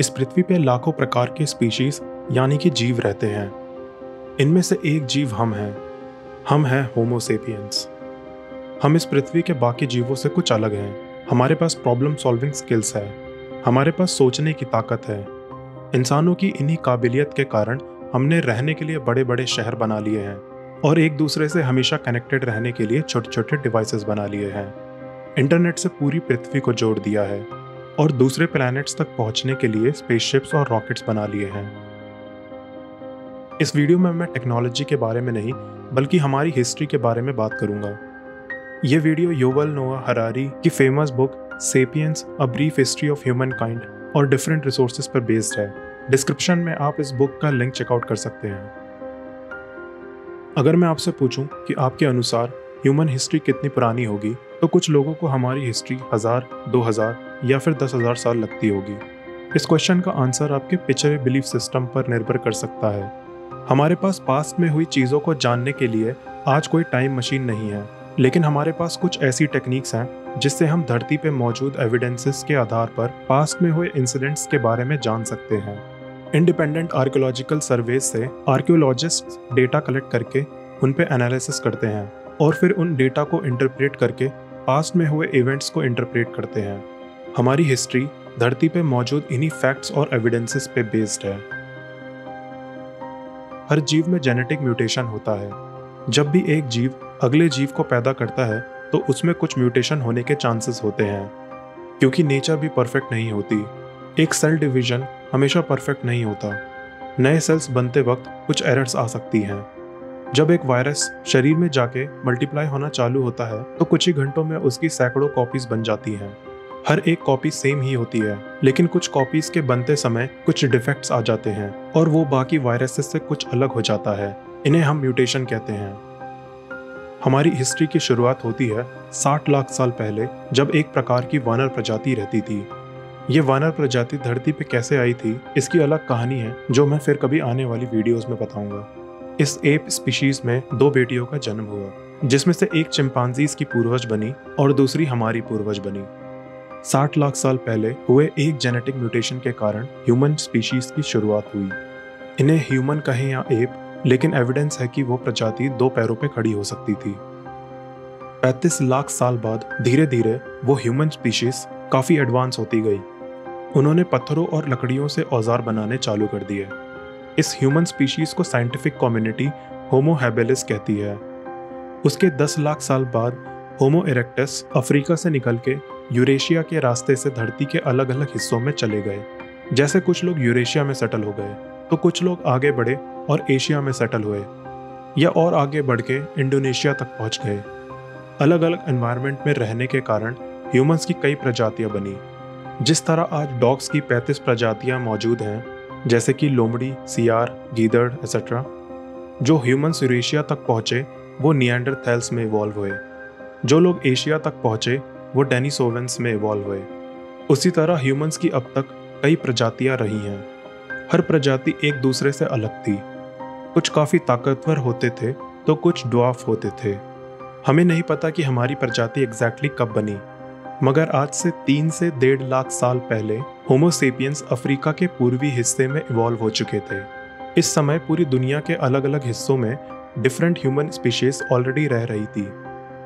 इस पृथ्वी पे लाखों प्रकार के स्पीशीज यानी कि जीव रहते हैं। इनमें से एक जीव हम हैं। हम हैं होमोसेपियंस हम इस पृथ्वी के बाकी जीवों से कुछ अलग हैं। हमारे पास प्रॉब्लम सॉल्विंग स्किल्स है। हमारे पास सोचने की ताकत है। इंसानों की इन्हीं काबिलियत के कारण हमने रहने के लिए बड़े बड़े शहर बना लिए हैं और एक दूसरे से हमेशा कनेक्टेड रहने के लिए छोटे छोटे डिवाइसेस बना लिए हैं। इंटरनेट से पूरी पृथ्वी को जोड़ दिया है। और दूसरे प्लैनेट्स तक पहुँचने के लिए स्पेसशिप्स और रॉकेट्स बना लिए हैं। इस वीडियो में मैं टेक्नोलॉजी के बारे में नहीं, बल्कि हमारी हिस्ट्री के बारे में बात करूँगा। ये वीडियो योवल नोआ हरारी की famous book Sapiens a brief history of humankind और डिफरेंट रिसोर्सेज पर बेस्ड है। डिस्क्रिप्शन में आप इस बुक का लिंक चेकआउट कर सकते हैं। अगर मैं आपसे पूछूँ कि आपके अनुसार ह्यूमन हिस्ट्री कितनी पुरानी होगी तो कुछ लोगों को हमारी हिस्ट्री हज़ार, दो हज़ार या फिर दस हज़ार साल लगती होगी। इस क्वेश्चन का आंसर आपके पिछड़े बिलीफ सिस्टम पर निर्भर कर सकता है। हमारे पास पास्ट में हुई चीज़ों को जानने के लिए आज कोई टाइम मशीन नहीं है, लेकिन हमारे पास कुछ ऐसी टेक्निक्स हैं, जिससे हम धरती पर मौजूद एविडेंसेस के आधार पर पास्ट में हुए इंसिडेंट्स के बारे में जान सकते हैं। इंडिपेंडेंट आर्कियोलॉजिकल सर्वे से आर्कियोलॉजिस्ट डेटा कलेक्ट करके उन पर एनालिसिस करते हैं, और फिर उन डेटा को इंटरप्रेट करके पास्ट में हुए इवेंट्स को इंटरप्रेट करते हैं। हमारी हिस्ट्री धरती पे मौजूद इन्हीं फैक्ट्स और एविडेंसेस पे बेस्ड है। हर जीव में जेनेटिक म्यूटेशन होता है। जब भी एक जीव अगले जीव को पैदा करता है तो उसमें कुछ म्यूटेशन होने के चांसेस होते हैं। क्योंकि नेचर भी परफेक्ट नहीं होती। एक सेल डिवीज़न हमेशा परफेक्ट नहीं होता। नए सेल्स बनते वक्त कुछ एरर्स आ सकती हैं। जब एक वायरस शरीर में जाके मल्टीप्लाई होना चालू होता है तो कुछ ही घंटों में उसकी सैकड़ों कॉपीज बन जाती हैं। हर एक कॉपी सेम ही होती है, लेकिन कुछ कॉपीज के बनते समय कुछ डिफेक्ट्स आ जाते हैं और वो बाकी वायरसेस से कुछ अलग हो जाता है। इन्हें हम म्यूटेशन कहते हैं। हमारी हिस्ट्री की शुरुआत होती है 60 लाख साल पहले, जब एक प्रकार की वानर प्रजाति रहती थी। ये वानर प्रजाति धरती पे कैसे आई थी, इसकी अलग कहानी है, जो मैं फिर कभी आने वाली वीडियोस में बताऊँगा। इस एप स्पीशीज में दो बेटियों का जन्म हुआ, जिसमें से एक चिंपांजीज की पूर्वज बनी और दूसरी हमारी पूर्वज बनी। 60 लाख साल पहले हुए एक जेनेटिक म्यूटेशन के कारण ह्यूमन स्पीशीज की शुरुआत हुई। इन्हें ह्यूमन कहें या एप लेकिन एविडेंस है कि वो प्रजाति दो पैरों पर खड़ी हो सकती थी। 35 लाख साल बाद धीरे धीरे वो ह्यूमन स्पीशीज काफ़ी एडवांस होती गई। उन्होंने पत्थरों और लकड़ियों से औज़ार बनाने चालू कर दिए। इस ह्यूमन स्पीशीज को साइंटिफिक कम्युनिटी होमो हैबेलिस कहती है। उसके 10 लाख साल बाद होमो इरेक्टस अफ्रीका से निकल के यूरेशिया के रास्ते से धरती के अलग अलग हिस्सों में चले गए। जैसे कुछ लोग यूरेशिया में सेटल हो गए तो कुछ लोग आगे बढ़े और एशिया में सेटल हुए, या और आगे बढ़ के इंडोनेशिया तक पहुँच गए। अलग अलग एनवायरनमेंट में रहने के कारण ह्यूमंस की कई प्रजातियाँ बनी। जिस तरह आज डॉग्स की 35 प्रजातियाँ मौजूद हैं, जैसे कि लोमड़ी, सियार, गीदड़ एक्सेट्रा जो ह्यूमंस यूरेशिया तक पहुँचे, वो नियंडरथैल्स में इवॉल्व हुए। जो लोग एशिया तक पहुँचे वो डेनिसोवेंस में इवॉल्व हुए। उसी तरह ह्यूमंस की अब तक कई प्रजातियाँ रही हैं। हर प्रजाति एक दूसरे से अलग थी। कुछ काफ़ी ताकतवर होते थे तो कुछ ड्वाफ होते थे। हमें नहीं पता कि हमारी प्रजाति एग्जैक्टली कब बनी, मगर आज से तीन से डेढ़ लाख साल पहले होमोसेपियंस अफ्रीका के पूर्वी हिस्से में इवॉल्व हो चुके थे। इस समय पूरी दुनिया के अलग अलग हिस्सों में डिफरेंट ह्यूमन स्पीशीज ऑलरेडी रह रही थी।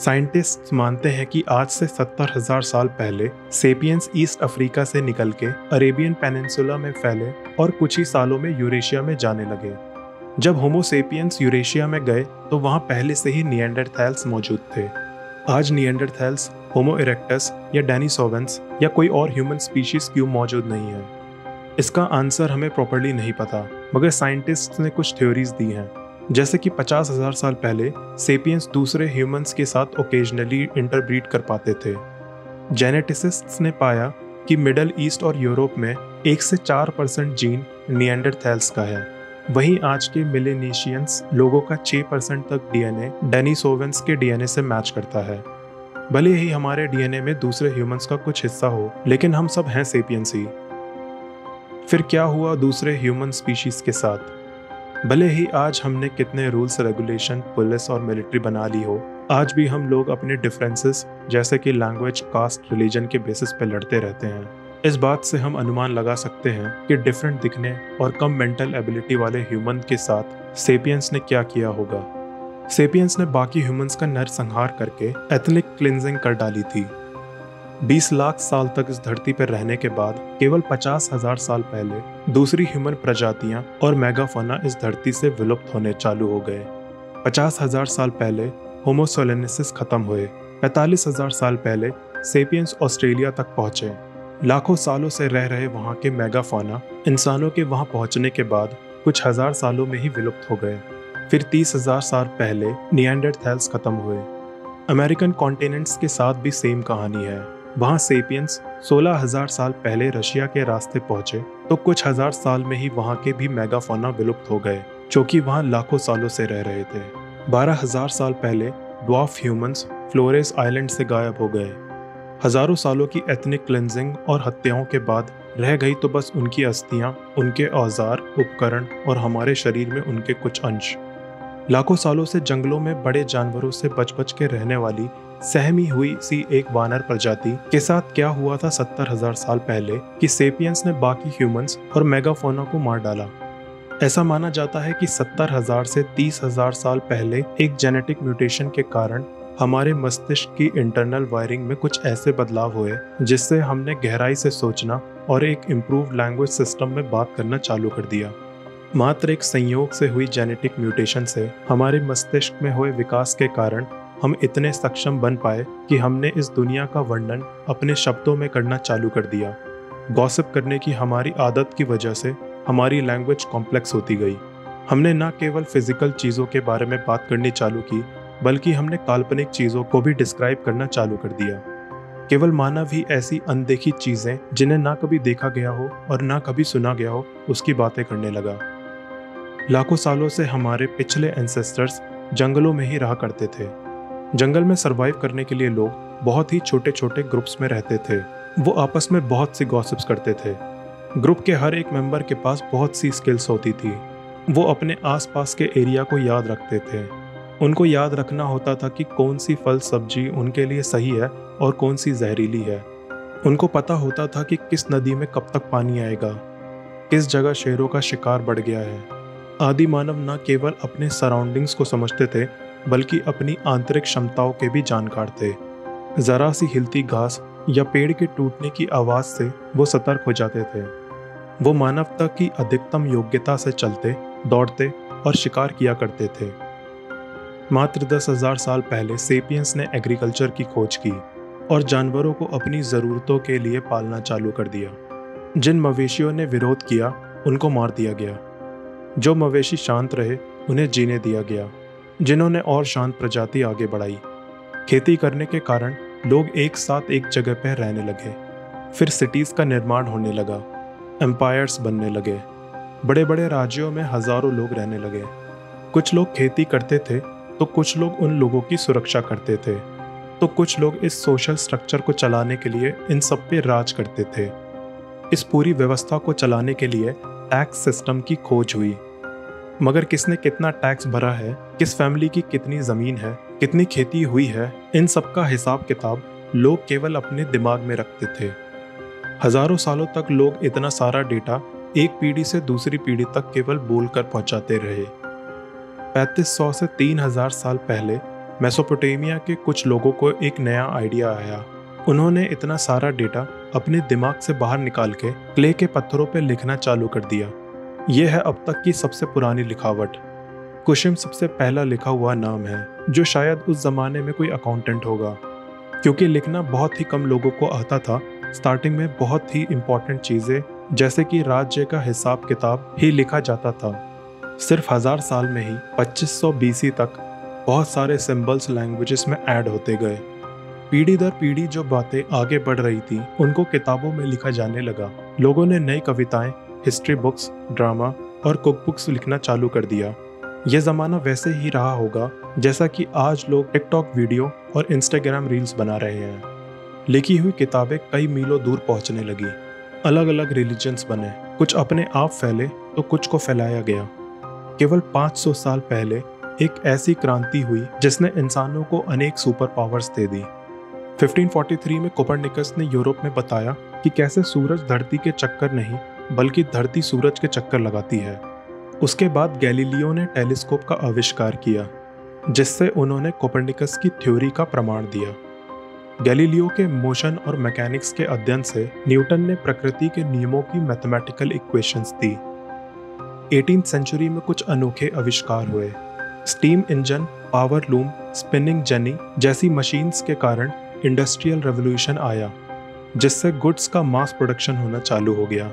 साइंटिस्ट मानते हैं कि आज से सत्तर हज़ार साल पहले, सेपियंस ईस्ट अफ्रीका से निकल के अरेबियन पेनिनसुला में फैले और कुछ ही सालों में यूरेशिया में जाने लगे। जब होमोसेपियंस यूरेशिया में गए तो वहाँ पहले से ही नियंडरथैल्स मौजूद थे। आज नियंडरथैल्स, होमो इरेक्टस या डेनिसोवेंस या कोई और ह्यूमन स्पीशीज क्यों मौजूद नहीं है? इसका आंसर हमें प्रॉपरली नहीं पता, मगर साइंटिस्ट ने कुछ थ्योरीज दी हैं। जैसे कि पचास हज़ार साल पहले सेपियंस दूसरे ह्यूमंस के साथ ओकेजनली इंटरब्रीड कर पाते थे। जेनेटिसिस्ट्स ने पाया कि मिडल ईस्ट और यूरोप में एक से चार परसेंट जीन नियंडरथैल्स का है। वहीं आज के मिलेनिशियंस लोगों का 6 परसेंट तक डीएनए डेनिसोवेंस के डीएनए से मैच करता है। भले ही हमारे डीएनए में दूसरे ह्यूमंस का कुछ हिस्सा हो, लेकिन हम सब हैं सेपियंस ही। फिर क्या हुआ दूसरे ह्यूमन स्पीशीज के साथ? भले ही आज हमने कितने रूल्स रेगुलेशन पुलिस और मिलिट्री बना ली हो, आज भी हम लोग अपने डिफरेंसेस जैसे कि लैंग्वेज कास्ट रिलीजन के बेसिस पे लड़ते रहते हैं। इस बात से हम अनुमान लगा सकते हैं कि डिफरेंट दिखने और कम मेंटल एबिलिटी वाले ह्यूमन के साथ सेपियंस ने क्या किया होगा। सेपियंस ने बाकी ह्यूमंस का नरसंहार करके एथनिक क्लिनजिंग कर डाली थी। 20 लाख साल तक इस धरती पर रहने के बाद, केवल पचास हज़ार साल पहले, दूसरी ह्यूमन प्रजातियाँ और मेगाफोना इस धरती से विलुप्त होने चालू हो गए। पचास हज़ार साल पहले होमोसोलेनेसिस खत्म हुए। पैतालीस हज़ार साल पहले सेपियंस ऑस्ट्रेलिया तक पहुँचे। लाखों सालों से रह रहे वहाँ के मेगाफोना इंसानों के वहाँ पहुँचने के बाद, कुछ हज़ार सालों में ही विलुप्त हो गए। फिर तीस हज़ार साल पहले नियंडरथैल्स खत्म हुए। अमेरिकन कॉन्टिनेंट्स के साथ भी सेम कहानी है। वहाँ सेपियंस सोलह हज़ार साल पहले रशिया के रास्ते पहुँचे तो कुछ हज़ार साल में ही वहाँ के भी मेगाफोना विलुप्त हो गए जो कि वहाँ लाखों सालों से रह रहे थे। बारह हज़ार साल पहले ड्वाफ ह्यूमंस फ्लोरेस आइलैंड से गायब हो गए। हज़ारों सालों की एथनिक क्लेंजिंग और हत्याओं के बाद रह गई तो बस उनकी अस्थियाँ, उनके औज़ार उपकरण और हमारे शरीर में उनके कुछ अंश। लाखों सालों से जंगलों में बड़े जानवरों से बच बच के रहने वाली सहमी हुई सी एक वानर प्रजाति के साथ क्या हुआ था सत्तर हज़ार साल पहले कि सेपियंस ने बाकी ह्यूमंस और मेगाफोना को मार डाला। ऐसा माना जाता है कि सत्तर हज़ार से तीस हज़ार साल पहले एक जेनेटिक म्यूटेशन के कारण हमारे मस्तिष्क की इंटरनल वायरिंग में कुछ ऐसे बदलाव हुए, जिससे हमने गहराई से सोचना और एक इम्प्रूव लैंग्वेज सिस्टम में बात करना चालू कर दिया। मात्र एक संयोग से हुई जेनेटिक म्यूटेशन से हमारे मस्तिष्क में हुए विकास के कारण हम इतने सक्षम बन पाए कि हमने इस दुनिया का वर्णन अपने शब्दों में करना चालू कर दिया। गॉसिप करने की हमारी आदत की वजह से हमारी लैंग्वेज कॉम्प्लेक्स होती गई। हमने न केवल फ़िज़िकल चीज़ों के बारे में बात करनी चालू की, बल्कि हमने काल्पनिक चीज़ों को भी डिस्क्राइब करना चालू कर दिया। केवल मानव ही ऐसी अनदेखी चीज़ें जिन्हें ना कभी देखा गया हो और ना कभी सुना गया हो, उसकी बातें करने लगा। लाखों सालों से हमारे पिछले एंसेस्टर्स जंगलों में ही रहा करते थे। जंगल में सरवाइव करने के लिए लोग बहुत ही छोटे छोटे ग्रुप्स में रहते थे। वो आपस में बहुत सी गॉसिप्स करते थे। ग्रुप के हर एक मेंबर के पास बहुत सी स्किल्स होती थी। वो अपने आसपास के एरिया को याद रखते थे। उनको याद रखना होता था कि कौन सी फल सब्ज़ी उनके लिए सही है और कौन सी जहरीली है। उनको पता होता था कि किस नदी में कब तक पानी आएगा। किस जगह शेरों का शिकार बढ़ गया है। आदि मानव न केवल अपने सराउंडिंग्स को समझते थे बल्कि अपनी आंतरिक क्षमताओं के भी जानकार थे। जरा सी हिलती घास या पेड़ के टूटने की आवाज़ से वो सतर्क हो जाते थे। वो मानवता की अधिकतम योग्यता से चलते, दौड़ते और शिकार किया करते थे। मात्र दस हज़ार साल पहले सेपियंस ने एग्रीकल्चर की खोज की और जानवरों को अपनी ज़रूरतों के लिए पालना चालू कर दिया। जिन मवेशियों ने विरोध किया, उनको मार दिया गया। जो मवेशी शांत रहे, उन्हें जीने दिया गया। जिन्होंने और शांत प्रजाति आगे बढ़ाई। खेती करने के कारण लोग एक साथ एक जगह पर रहने लगे। फिर सिटीज़ का निर्माण होने लगा। एम्पायर्स बनने लगे। बड़े बड़े राज्यों में हज़ारों लोग रहने लगे। कुछ लोग खेती करते थे तो कुछ लोग उन लोगों की सुरक्षा करते थे। तो कुछ लोग इस सोशल स्ट्रक्चर को चलाने के लिए इन सब पे राज करते थे। इस पूरी व्यवस्था को चलाने के लिए टैक्स सिस्टम की खोज हुई। मगर किसने कितना टैक्स भरा है, किस फैमिली की कितनी ज़मीन है, कितनी खेती हुई है, इन सब का हिसाब किताब लोग केवल अपने दिमाग में रखते थे। हज़ारों सालों तक लोग इतना सारा डेटा एक पीढ़ी से दूसरी पीढ़ी तक केवल बोलकर पहुंचाते रहे। 3500 से 3000 साल पहले मेसोपोटामिया के कुछ लोगों को एक नया आइडिया आया। उन्होंने इतना सारा डेटा अपने दिमाग से बाहर निकाल के क्ले के पत्थरों पर लिखना चालू कर दिया। यह है अब तक की सबसे पुरानी लिखावट। कुशिम सबसे पहला लिखा हुआ नाम है, जो शायद उस जमाने में कोई अकाउंटेंट होगा। क्योंकि लिखना बहुत ही कम लोगों को आता था स्टार्टिंग में बहुत ही इम्पोर्टेंट चीज़ें, जैसे कि राज्य का हिसाब किताब ही लिखा जाता था। सिर्फ़ हज़ार साल में ही 2500 बीसी तक, बहुत सारे सिंबल्स लैंग्वेजेस में ऐड होते गए। पीढ़ी दर पीढ़ी जो बातें आगे बढ़ रही थी, उनको किताबों में लिखा जाने लगा। लोगों ने नई कविताएँ हिस्ट्री बुक्स ड्रामा और कुक बुक्स लिखना चालू कर दिया। यह ज़माना वैसे ही रहा होगा, जैसा कि आज लोग टिकटॉक वीडियो और इंस्टाग्राम रील्स बना रहे हैं। लिखी हुई किताबें कई मीलों दूर पहुँचने लगी। अलग अलग रिलीजन्स बने, कुछ अपने आप फैले तो कुछ को फैलाया गया। केवल 500 साल पहले एक ऐसी क्रांति हुई जिसने इंसानों को अनेक सुपर पावर्स दे। दी 1543 में कोपरनिकस ने यूरोप में बताया कि कैसे सूरज धरती के चक्कर नहीं बल्कि धरती सूरज के चक्कर लगाती है। उसके बाद गैलीलियो ने टेलीस्कोप का आविष्कार किया, जिससे उन्होंने कोपरनिकस की थ्योरी का प्रमाण दिया। गैलीलियो के मोशन और मैकेनिक्स के अध्ययन से न्यूटन ने प्रकृति के नियमों की मैथमेटिकल इक्वेशंस दी। 18th सेंचुरी में कुछ अनोखे आविष्कार हुए। Steam engine, power loom, spinning jenny जैसी मशीन्स के कारण इंडस्ट्रियल रेवोल्यूशन आया, जिससे गुड्स का मास प्रोडक्शन होना चालू हो गया।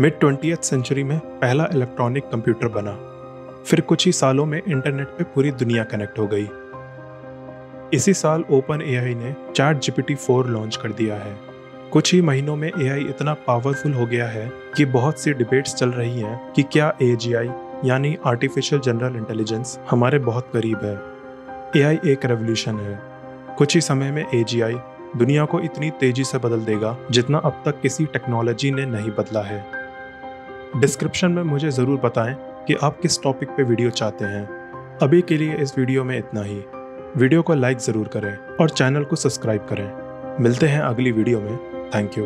मिड ट्वेंटी सेंचुरी में पहला इलेक्ट्रॉनिक कंप्यूटर बना। फिर कुछ ही सालों में इंटरनेट पे पूरी दुनिया कनेक्ट हो गई। इसी साल ओपन एआई ने चैट जीपीटी फोर लॉन्च कर दिया है। कुछ ही महीनों में एआई इतना पावरफुल हो गया है कि बहुत सी डिबेट्स चल रही हैं कि क्या एजीआई यानी आर्टिफिशियल जनरल इंटेलिजेंस हमारे बहुत करीब है। एआई एक रेवोल्यूशन है। कुछ ही समय में एजीआई दुनिया को इतनी तेज़ी से बदल देगा जितना अब तक किसी टेक्नोलॉजी ने नहीं बदला है। डिस्क्रिप्शन में मुझे ज़रूर बताएँ कि आप किस टॉपिक पे वीडियो चाहते हैं। अभी के लिए इस वीडियो में इतना ही। वीडियो को लाइक ज़रूर करें और चैनल को सब्सक्राइब करें। मिलते हैं अगली वीडियो में। Thank you